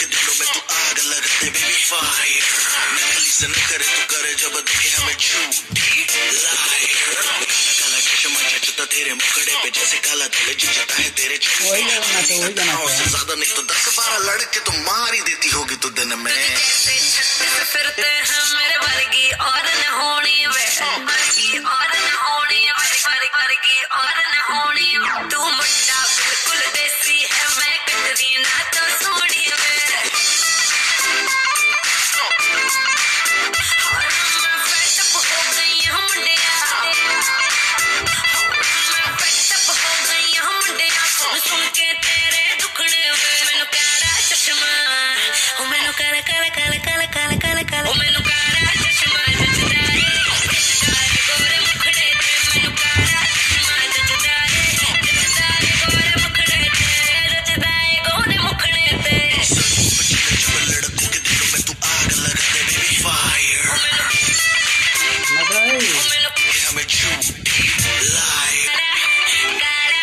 के दिलों में तू आग लगते बेबी फायर नकली से न करे, तू करे जब दिखे हमें झूठी लायर काला काला चश्मा जचता तेरे मुखड़े पे जैसे काला दिल जचता है तेरे वही गाना तो वही गाना उससे ज़्यादा नहीं तो दस बारह लड़के तो मार ही देती होगी तू दिन में फिरते हैं मेरे वर्गी और न होनी वे और न होनी वर्गी और न होनी तू मुंडा बिल्कुल काला काला काला काला काला काला ओ मैनू काला चश्मा जचदा रे जचदा रे गोरे मुखड़े ते मैनू काला चश्मा जचदा रे जचदा रे गोरे मुखड़े ते जचदा रे गोरे मुखड़े ते जब लड़कों के दिलों में तू आग लगा दे बेबी फायर ओ मैनू है हमें झूठी लायर काला